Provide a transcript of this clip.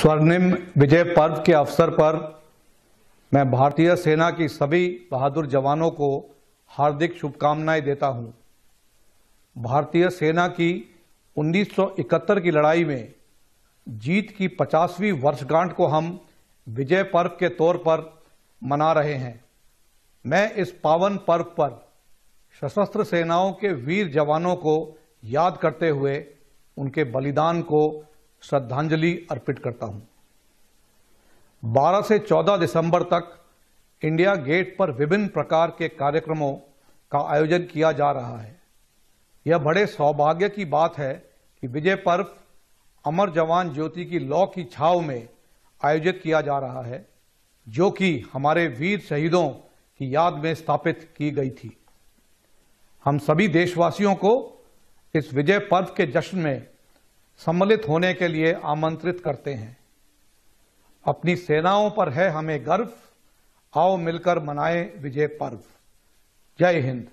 स्वर्णिम विजय पर्व के अवसर पर मैं भारतीय सेना की सभी बहादुर जवानों को हार्दिक शुभकामनाएँ देता हूँ। भारतीय सेना की 1971 की लड़ाई में जीत की 50वीं वर्षगांठ को हम विजय पर्व के तौर पर मना रहे हैं। मैं इस पावन पर्व पर सशस्त्र सेनाओं के वीर जवानों को याद करते हुए उनके बलिदान को श्रद्धांजलि अर्पित करता हूँ। 12 से 14 दिसंबर तक इंडिया गेट पर विभिन्न प्रकार के कार्यक्रमों का आयोजन किया जा रहा है। यह बड़े सौभाग्य की बात है कि विजय पर्व अमर जवान ज्योति की लौ की छाव में आयोजित किया जा रहा है, जो कि हमारे वीर शहीदों की याद में स्थापित की गई थी। हम सभी देशवासियों को इस विजय पर्व के जश्न में सम्मिलित होने के लिए आमंत्रित करते हैं। अपनी सेनाओं पर है हमें गर्व। आओ मिलकर मनाएँ विजय पर्व। जय हिंद।